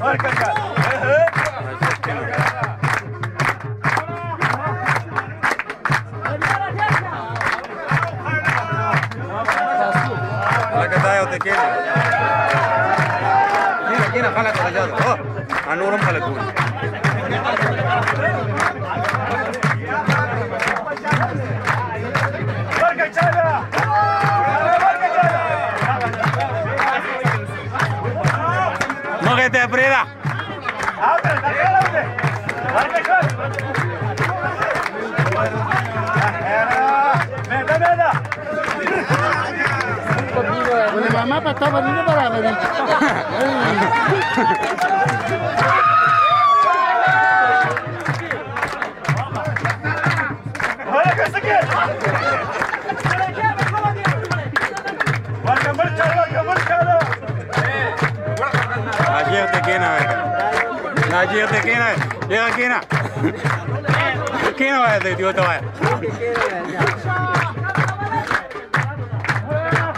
Marca, cara. te quiere. Mira, aquí la jala Oh, anuro ah, un ¡No abre! ¡Abre, Apa tava linda para lá, né? Najih hote kena hai. Najih hote kena hai. Ye kena. não hai de diyo to hai.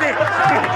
Andy.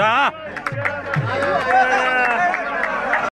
啊！